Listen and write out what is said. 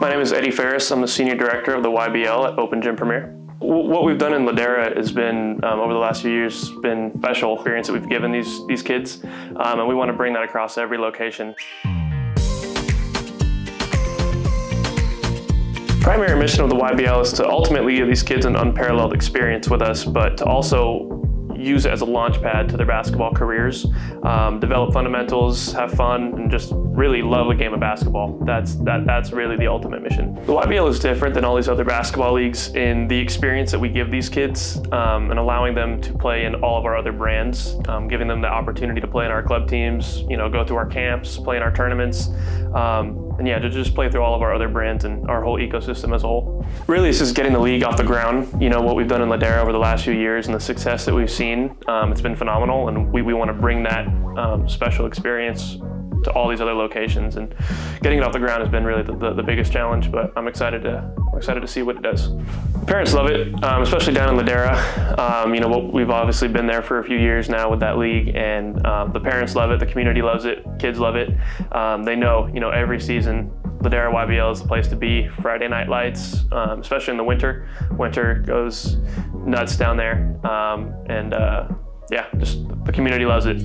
My name is Eddie Faris. I'm the Senior Director of the YBL at Open Gym Premier. What we've done in Ladera has been, um, over the last few years, been special experience that we've given these, these kids, um, and we want to bring that across every location. Primary mission of the YBL is to ultimately give these kids an unparalleled experience with us, but to also use it as a launch pad to their basketball careers, um, develop fundamentals, have fun, and just really love the game of basketball. That's that that's really the ultimate mission. The YBL is different than all these other basketball leagues in the experience that we give these kids um, and allowing them to play in all of our other brands, um, giving them the opportunity to play in our club teams, you know, go through our camps, play in our tournaments. Um, and yeah, to just play through all of our other brands and our whole ecosystem as a whole. Really, it's just getting the league off the ground. You know, what we've done in Ladera over the last few years and the success that we've seen, um, it's been phenomenal, and we, we want to bring that um, special experience to all these other locations. And getting it off the ground has been really the, the, the biggest challenge, but I'm excited to I'm excited to see what it does. Parents love it, um, especially down in Ladera. Um, you know, we've obviously been there for a few years now with that league, and um, the parents love it, the community loves it, kids love it. Um, they know, you know, every season Ladera YBL is the place to be. Friday night lights, um, especially in the winter. Winter goes nuts down there, um, and uh, yeah, just the community loves it.